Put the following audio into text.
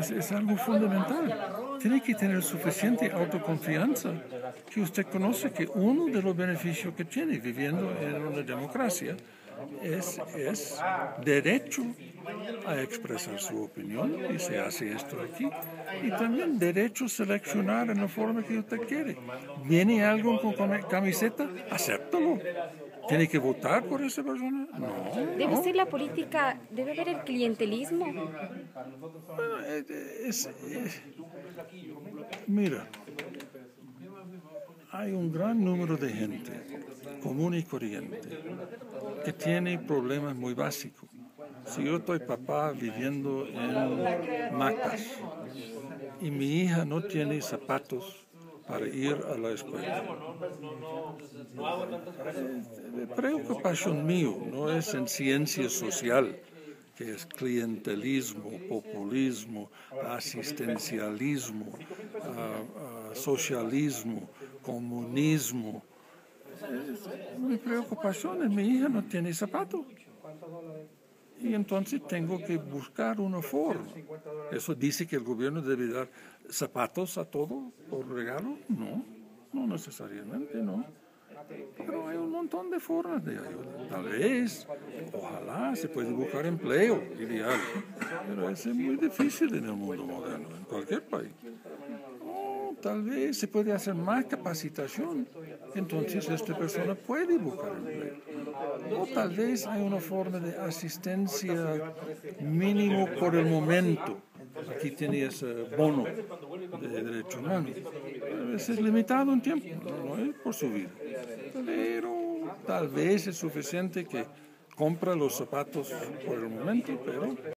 Es algo fundamental. Tiene que tener suficiente autoconfianza que usted conoce que uno de los beneficios que tiene viviendo en una democracia es, es derecho a expresar su opinión y se hace esto aquí. Y también derecho a seleccionar en la forma que usted quiere. ¿Viene algo con camiseta? Acéptalo. ¿Tiene que votar por esa persona? No. ¿Debe ser la política, debe haber el clientelismo? Bueno, es, es, mira, hay un gran número de gente común y corriente que tiene problemas muy básicos. Si yo estoy papá viviendo en Macas y mi hija no tiene zapatos para ir a la escuela. Eh, preocupación mío no es en ciencia social, que es clientelismo, populismo, asistencialismo, uh, uh, socialismo, comunismo. Mi preocupación es mi hija no tiene zapatos. Y entonces tengo que buscar una forma. ¿Eso dice que el gobierno debe dar zapatos a todo por regalo? No, no necesariamente, no. Pero hay un montón de formas de ayuda. Tal vez, ojalá se puede buscar empleo, ideal. Pero es muy difícil en el mundo moderno, en cualquier país tal vez se puede hacer más capacitación. Entonces esta persona puede buscar empleo. O tal vez hay una forma de asistencia mínimo por el momento. Aquí tiene ese bono de derechos humanos. Es limitado en tiempo, no es por su vida. Pero tal vez es suficiente que compra los zapatos por el momento, pero